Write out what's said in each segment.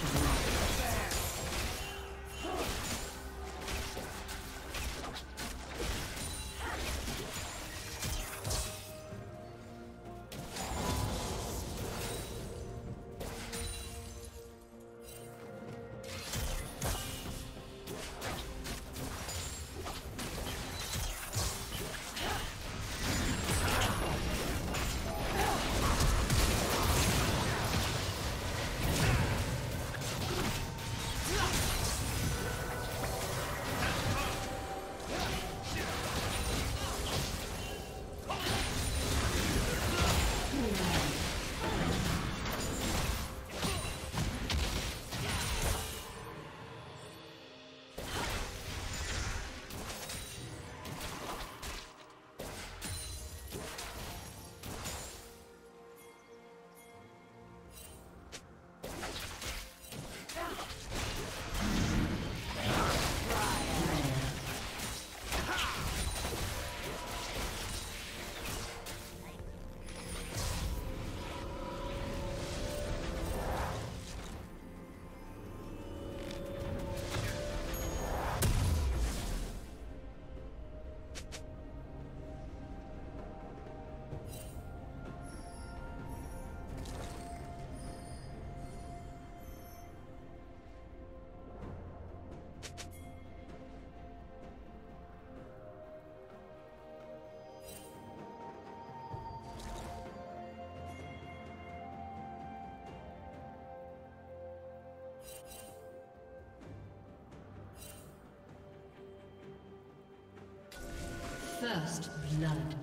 Execution. First blood.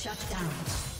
Shut down.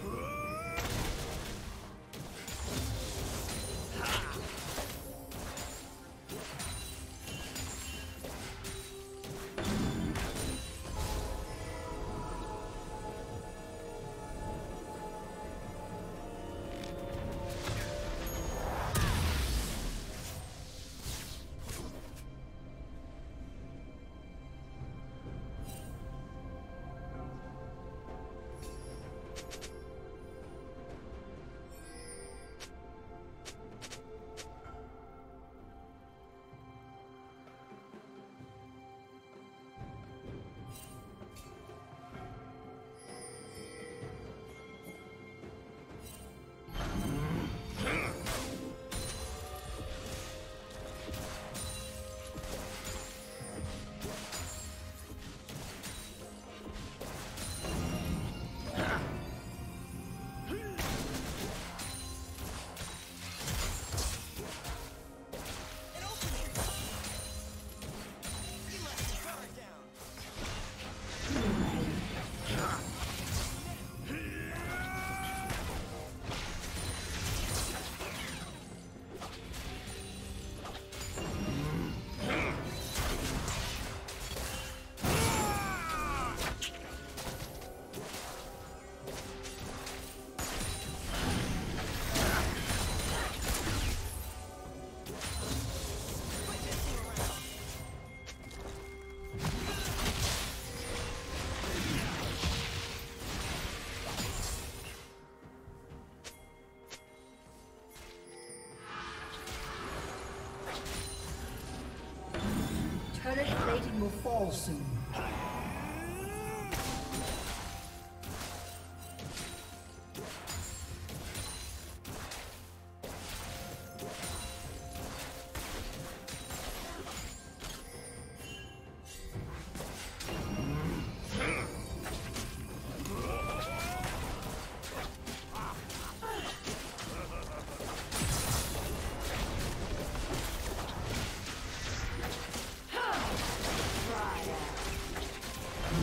Shut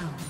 Down.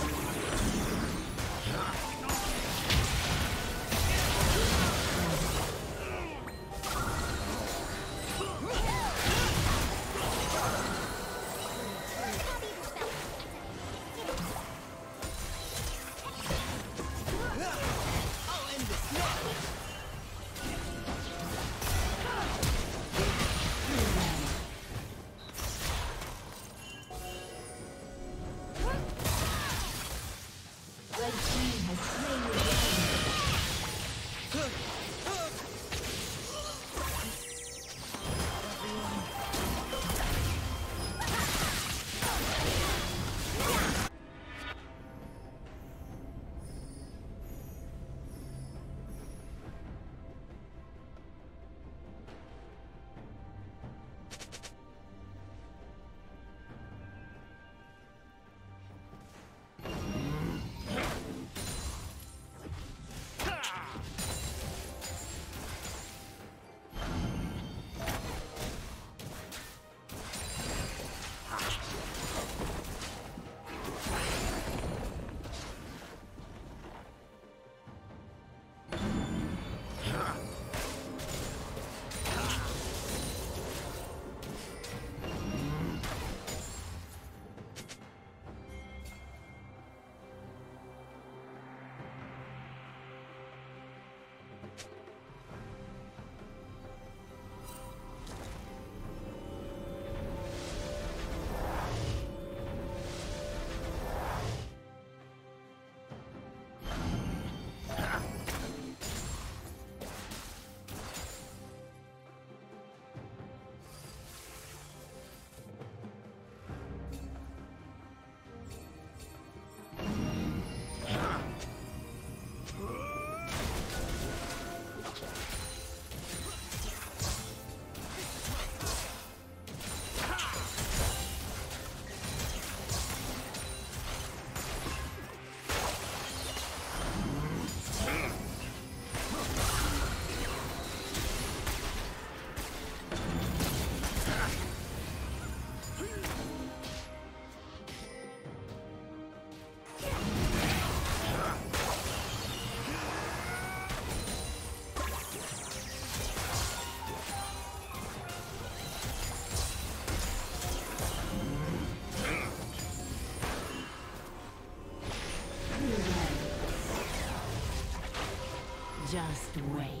Wait.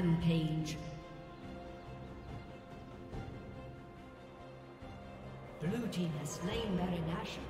Rampage. Blue team has slain Baron Nashor.